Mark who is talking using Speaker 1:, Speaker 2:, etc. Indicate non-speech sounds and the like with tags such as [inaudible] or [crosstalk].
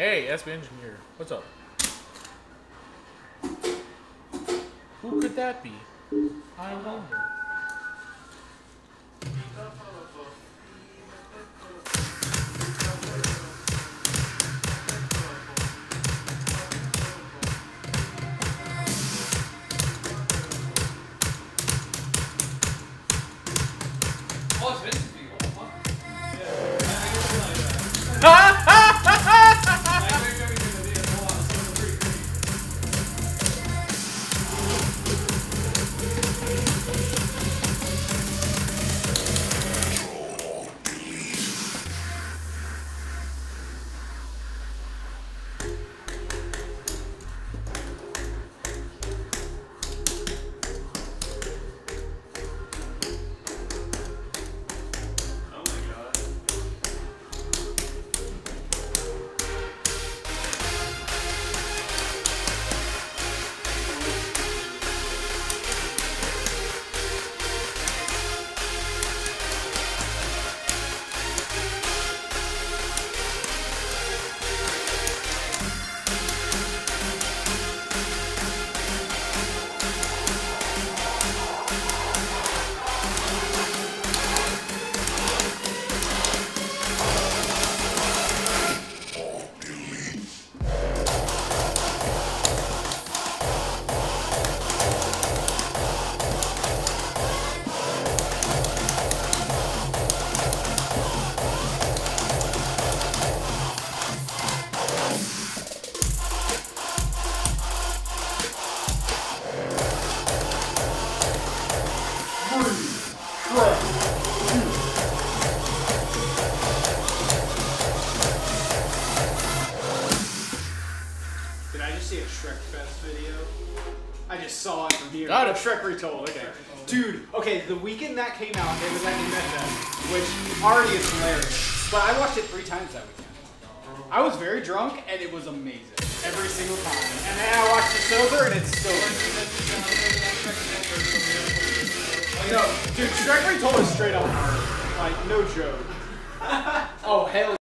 Speaker 1: ask the engineer. What's up? Who could that be? I wonder.
Speaker 2: Did I just see a Shrek Fest video? I just saw it from here.
Speaker 1: It.
Speaker 2: Oh, Shrek Retold, okay. Dude, okay, the weekend that came out, it was at Inventa, which already is hilarious. But I watched it three times that weekend. I was very drunk, and it was amazing. Every single time. And then I watched it sober, and it's still No, dude, Shrek told is straight up. Like, no joke. [laughs] oh, hell